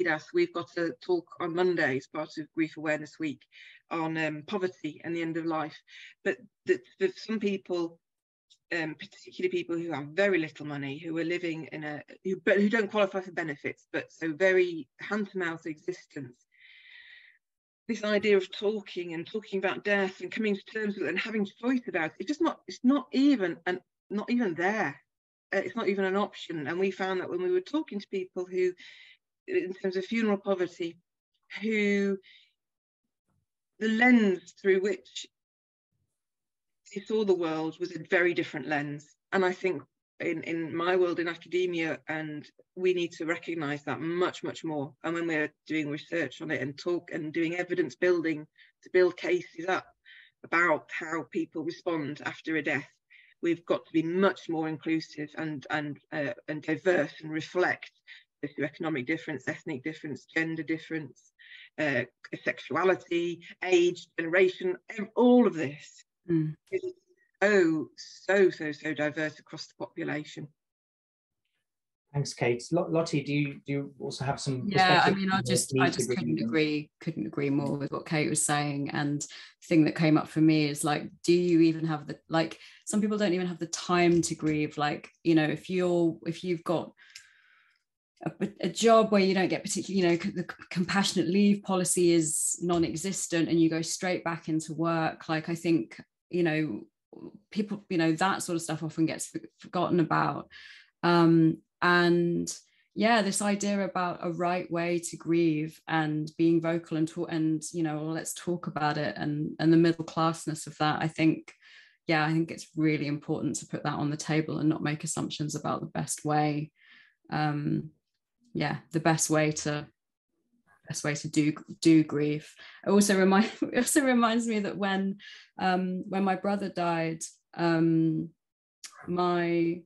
CDAS, we've got a talk on Monday as part of Grief Awareness Week on um, poverty and the end of life. But that for some people, um, particularly people who have very little money, who are living in a who, but who don't qualify for benefits, but so very hand to mouth existence. This idea of talking and talking about death and coming to terms with it and having choice about it, it's just not. It's not even and not even there. Uh, it's not even an option. And we found that when we were talking to people who in terms of funeral poverty, who the lens through which they saw the world was a very different lens. And I think in, in my world in academia, and we need to recognize that much, much more. And when we're doing research on it and talk and doing evidence building to build cases up about how people respond after a death, we've got to be much more inclusive and and uh, and diverse and reflect socioeconomic difference, ethnic difference, gender difference, uh, sexuality, age, generation, all of this mm. Is so, so, so, so diverse across the population. Thanks, Kate. Lottie, do you do you also have some? Yeah, I mean, I just I just couldn't agree couldn't agree more with what Kate was saying. And the thing that came up for me is like, do you even have the like? Some people don't even have the time to grieve. Like, you know, if you're if you've got a, a, job where you don't get particularly, you know, the compassionate leave policy is non-existent and you go straight back into work. Like I think, you know, people, you know, that sort of stuff often gets forgotten about. Um, and yeah, this idea about a right way to grieve and being vocal and talk and, you know, let's talk about it and and the middle classness of that. I think, yeah, I think it's really important to put that on the table and not make assumptions about the best way um, yeah the best way to best way to do do grief. It also remind also reminds me that when um when my brother died um my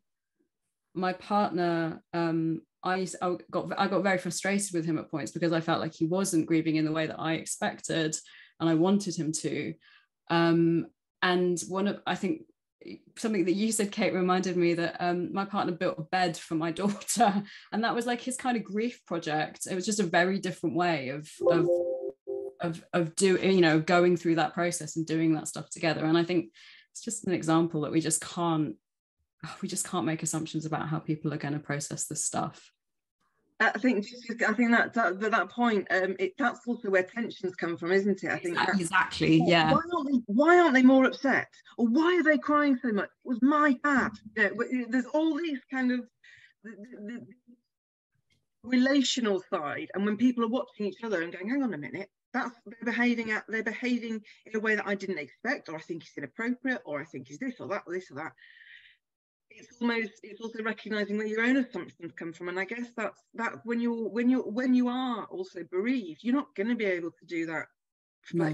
my partner um I, I got I got very frustrated with him at points because I felt like he wasn't grieving in the way that I expected and I wanted him to. Um and one of I think something that you said, Kate, reminded me that um, my partner built a bed for my daughter, and that was like his kind of grief project. It was just a very different way of of of of doing, you know, going through that process and doing that stuff together. And I think it's just an example that we just can't we just can't make assumptions about how people are going to process this stuff. I think I think that that, that point um, it, that's also where tensions come from, isn't it? I think exactly. Yeah. Why aren't, they, why aren't they more upset, or why are they crying so much? It was my bad. Yeah, there's all these kind of the, the, the relational side, and when people are watching each other and going, "Hang on a minute, that's they're behaving at they're behaving in a way that I didn't expect, or I think it's inappropriate, or I think is this or that, or this or that." It's almost it's also recognizing where your own assumptions come from. And i guess that's that when you're when you're when you are also bereaved you're not going to be able to do that no.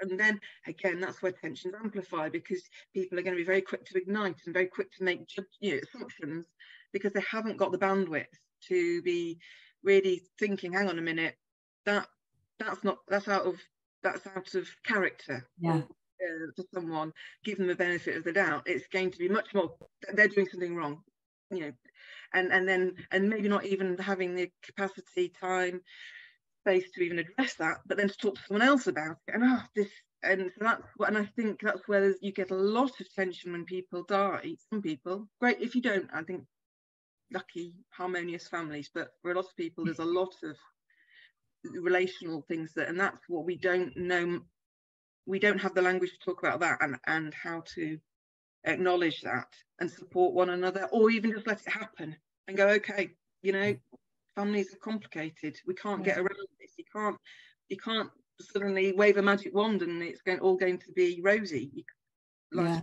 and then again that's where tensions amplify because people are going to be very quick to ignite and very quick to make you know, assumptions because they haven't got the bandwidth to be really thinking hang on a minute that that's not that's out of that's out of character. Yeah to someone, give them the benefit of the doubt, it's going to be much more they're doing something wrong, you know, and and then and maybe not even having the capacity, time, space to even address that, but then to talk to someone else about it, and oh, this. And so that's what, and I think that's where you get a lot of tension when people die. Some people, great if you don't. I think lucky, harmonious families, but for a lot of people, there's a lot of relational things that, and that's what we don't know we don't have the language to talk about that and, and how to acknowledge that and support one another or even just let it happen and go okay you know families are complicated. We can't get around this. You can't you can't suddenly wave a magic wand and it's going all going to be rosy. Yeah.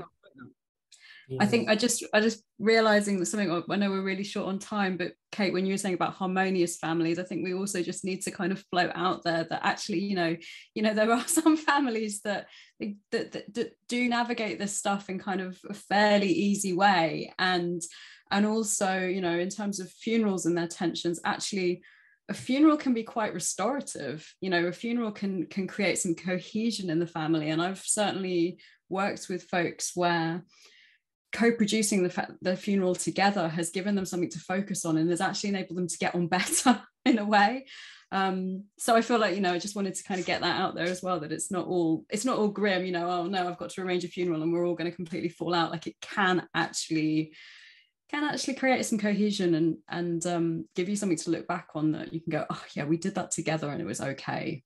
I think I just I just realizing that something I know we're really short on time, but Kate, when you were saying about harmonious families, I think we also just need to kind of float out there that actually, you know, you know, there are some families that that, that, that do navigate this stuff in kind of a fairly easy way, and and also, you know, in terms of funerals and their tensions, actually a funeral can be quite restorative. You know a funeral can can create some cohesion in the family. And i've certainly worked with folks where co-producing the, the funeral together has given them something to focus on and has actually enabled them to get on better in a way. Um, so i feel like you know i just wanted to kind of get that out there as well that it's not all it's not all grim you know oh no i've got to arrange a funeral and we're all going to completely fall out. Like it can actually can actually create some cohesion and and um, give you something to look back on that you can go oh yeah we did that together and it was okay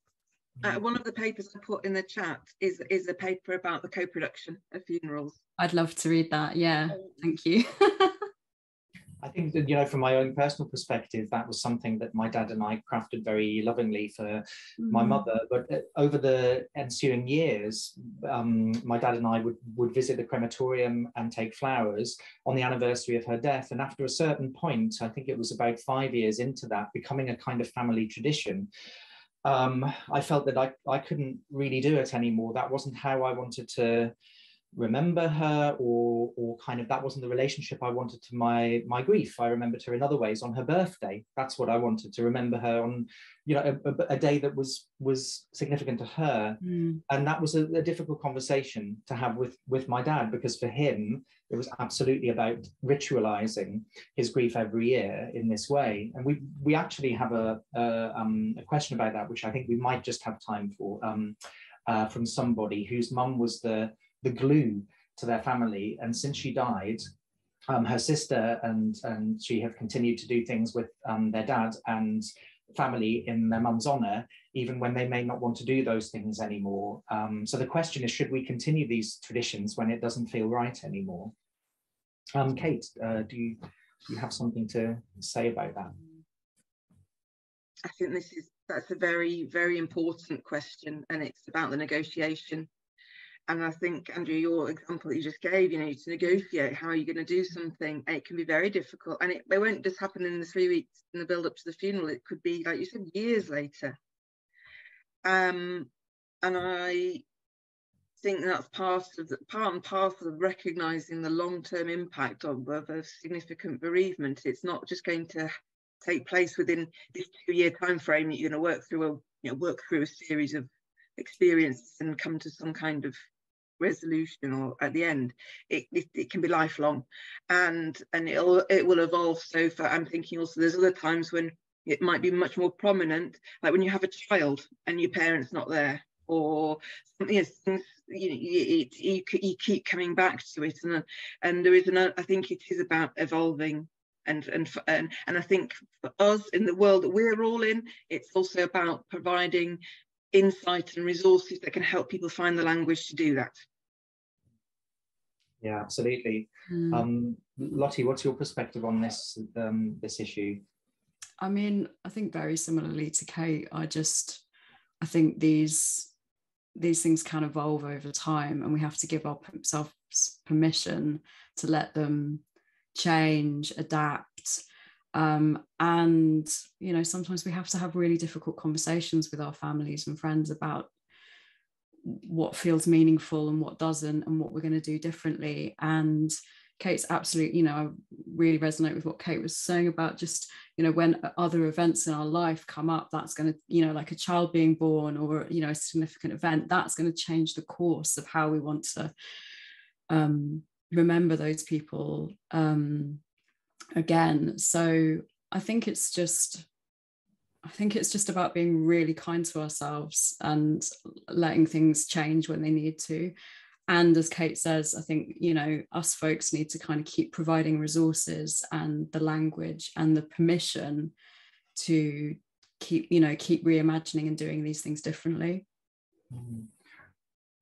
uh, one of the papers I put in the chat is is a paper about the co-production of funerals. I'd love to read that. Yeah, um, thank you. I think that you know, from my own personal perspective, that was something that my dad and I crafted very lovingly for mm. my mother. But uh, over the ensuing years, um, my dad and I would would visit the crematorium and take flowers on the anniversary of her death. And after a certain point, I think it was about five years into that, becoming a kind of family tradition um, I felt that I, I couldn't really do it anymore. That wasn't how I wanted to remember her or or kind of that wasn't the relationship I wanted to my my grief. I remembered her in other ways on her birthday. That's what I wanted to remember her on, you know, a, a, a day that was was significant to her. Mm. And that was a, a, difficult conversation to have with with my dad because for him it was absolutely about ritualizing his grief every year in this way. And we we actually have a a, um, a question about that, which I think we might just have time for. Um, uh, from somebody whose mum was the the glue to their family. And since she died, um, her sister and and she have continued to do things with um, their dad and family in their mum's honor, even when they may not want to do those things anymore. Um, so the question is, should we continue these traditions when it doesn't feel right anymore? Um, Kate, uh, do you do you have something to say about that? I think this is that's a very very important question, and it's about the negotiation and I think, Andrew, your example that you just gave, you know, to negotiate how are you going to do something, it can be very difficult. And it, it won't just happen in the three weeks in the build up to the funeral, it could be, like you said, years later. Um, and I think that's part of the part and parcel of recognizing the long-term impact of, of a significant bereavement. It's not just going to take place within this two-year time frame you're going to work through a you know work through a series of experiences and come to some kind of resolution or at the end it, it, it, can be lifelong. And and it'll it will evolve. So far i'm thinking also there's other times when it might be much more prominent like when you have a child and your parents not there or something you know you, you, you keep coming back to it. And and there is an i think it is about evolving and and and, and i think for us in the world that we're all in it's also about providing insight and resources that can help people find the language to do that. Yeah, absolutely. Mm. Um, Lottie, what's your perspective on this um, this issue? I mean, I think very similarly to Kate. I just, I think these these things can evolve over time, and we have to give ourselves permission to let them change, adapt, um, and you know sometimes we have to have really difficult conversations with our families and friends about what feels meaningful and what doesn't and what we're going to do differently. And kate's absolutely you know i really resonate with what kate was saying about just you know when other events in our life come up that's going to you know like a child being born or you know a significant event that's going to change the course of how we want to um, remember those people. Um, again. So I think it's just I think it's just about being really kind to ourselves and letting things change when they need to. And as Kate says, I think, you know, us folks need to kind of keep providing resources and the language and the permission to keep, you know, keep reimagining and doing these things differently.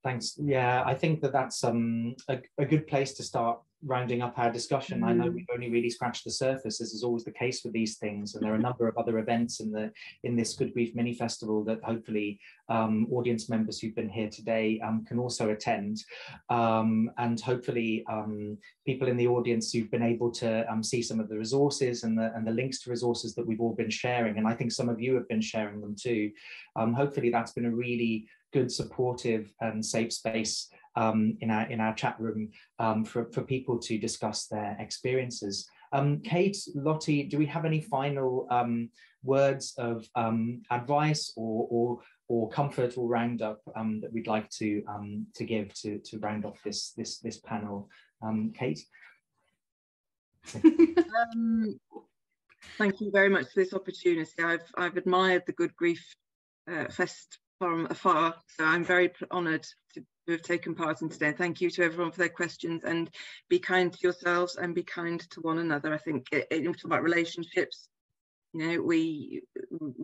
Thanks. Yeah, I think that that's um, a, a good place to start rounding up our discussion. Mm. I know mm. we've only really scratched the surface, as is always the case with these things. And there are a number of other events in the in this Good Grief Mini Festival that hopefully um, audience members who've been here today um, can also attend. Um, and hopefully um, people in the audience who've been able to um, see some of the resources and the, and the links to resources that we've all been sharing. And I think some of you have been sharing them too. Um, hopefully that's been a really good, supportive and safe space um, in our in our chat room um, for, for people to discuss their experiences. Um, Kate, Lottie, do we have any final um, words of um, advice or, or or comfort or roundup um, that we'd like to to give to to round off this this this panel? Kate. thank you very much for this opportunity. I've I've admired the Good Grief uh, Fest from afar, so I'm very honoured to who have taken part in today. Thank you to everyone for their questions and be kind to yourselves and be kind to one another. I think eh, eh, it, it, talk about relationships, you know, we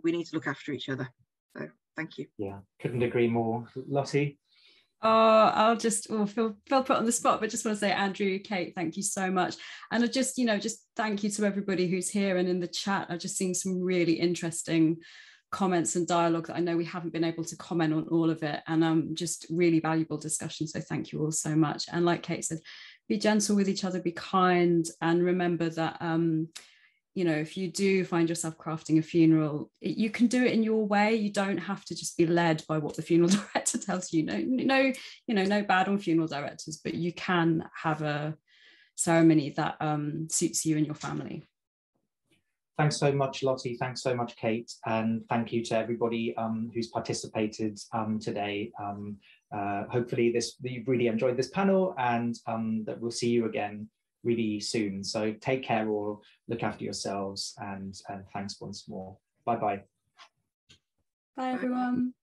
we need to look after each other. So thank you. Yeah, couldn't agree more. Lottie? Oh, I'll just oh, feel feel put on the spot, but just want to say, Andrew, Kate, thank you so much. And I just, you know, just thank you to everybody who's here and in the chat. I've just seen some really interesting comments and dialogue that I know we haven't been able to comment on all of it. And um just really valuable discussion. So thank you all so much. And like Kate said be gentle with each other be kind and remember that um you know if you do find yourself crafting a funeral it, you can do it in your way. You don't have to just be led by what the funeral director tells you. No no you know no bad on funeral directors but you can have a ceremony that um, suits you and your family Thanks so much, Lottie. Thanks so much, Kate. And thank you to everybody um, who's participated um, today. Um, uh, hopefully this you've really enjoyed this panel and um, that we'll see you again really soon. So take care or look after yourselves and, and thanks once more. Bye-bye. Bye, everyone.